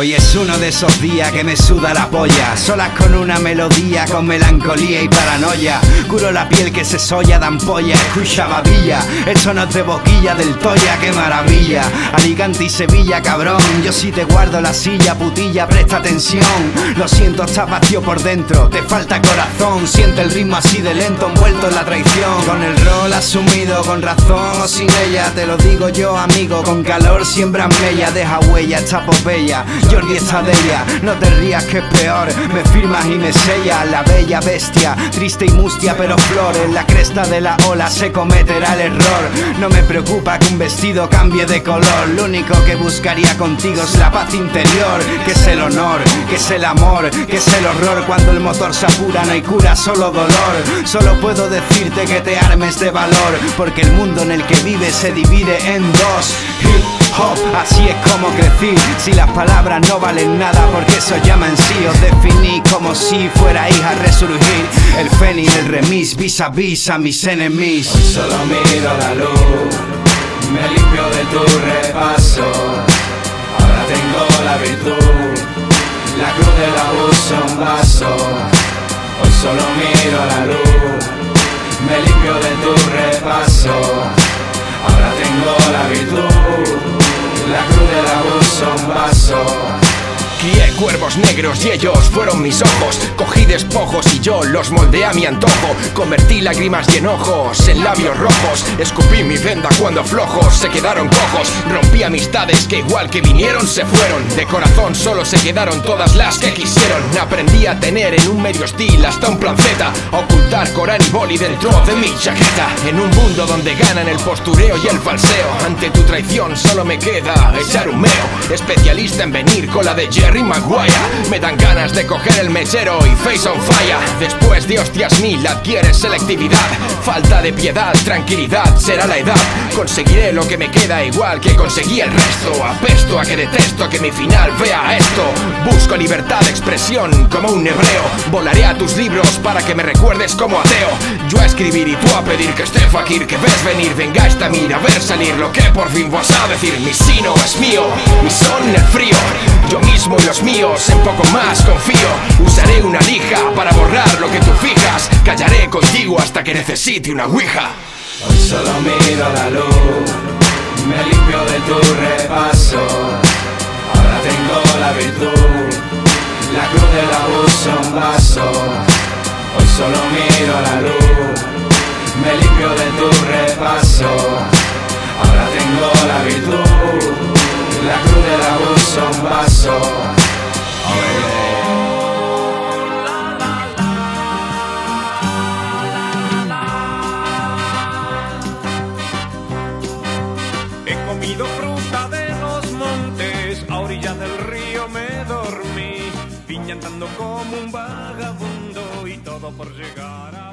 Hoy es uno de esos días que me suda la polla. Solas con una melodía, con melancolía y paranoia. Curo la piel que se soya de ampolla. Escucha babilla, eso no es de boquilla del Toya, qué maravilla. Alicante y Sevilla, cabrón. Yo sí te guardo la silla, putilla, presta atención. Lo siento, estás vacío por dentro, te falta corazón. Siente el ritmo así de lento, envuelto en la traición. Con el rol asumido, con razón o sin ella. Te lo digo yo, amigo, con calor siembra mella. Deja huella, esta bella Jordi está de ella, no te rías que es peor. Me firmas y me sella la bella bestia, triste y mustia, pero flor. En la cresta de la ola se cometerá el error. No me preocupa que un vestido cambie de color. Lo único que buscaría contigo es la paz interior, que es el honor, que es el amor, que es el horror. Cuando el motor se apura, no hay cura, solo dolor. Solo puedo decirte que te armes de valor, porque el mundo en el que vives se divide en dos. Así es como crecí. Si las palabras no valen nada porque eso llama sí Os definí como si fuerais a resurgir. El fénix del remis vis a vis a mis enemigos Hoy solo miro la luz Me limpio de tu repaso. Ahora tengo la virtud La cruz del abuso un vaso. Hoy solo miro la luz Me limpio de tu repaso. Ahora tengo la virtud la cruz del abuso, un vaso Guié cuervos negros y ellos fueron mis ojos. Cogí despojos y yo los moldeé a mi antojo. Convertí lágrimas y enojos en labios rojos. Escupí mi venda cuando flojos se quedaron cojos. Rompí amistades que igual que vinieron se fueron. De corazón solo se quedaron todas las que quisieron. Aprendí a tener en un medio estilo hasta un plan Z. Ocultar Corán y boli dentro de mi chaqueta. En un mundo donde ganan el postureo y el falseo. Ante tu traición solo me queda echar un meo. Especialista en venir con la de Jerry me dan ganas de coger el mechero y face on fire. Después de hostias mil adquieres selectividad. Falta de piedad, tranquilidad, será la edad. Conseguiré lo que me queda igual que conseguí el resto. Apesto a que detesto que mi final vea esto. Busco libertad de expresión como un hebreo. Volaré a tus libros para que me recuerdes como ateo. Yo a escribir y tú a pedir que esté fakir Que ves venir, venga esta mira, a ver salir Lo que por fin vas a decir. Mi sino es mío, mi son el frío. Yo mismo los míos, en poco más confío. Usaré una lija para borrar lo que tú fijas. Callaré contigo hasta que necesite una ouija. Hoy solo miro la luz, me limpio de tu repaso. Ahora tengo la virtud, la cruz del abuso, un vaso. Hoy solo miro la luz, me limpio de tu repaso. Ahora tengo la virtud, He comido fruta de los montes, a orilla del río me dormí, viñantando como un vagabundo y todo por llegar a...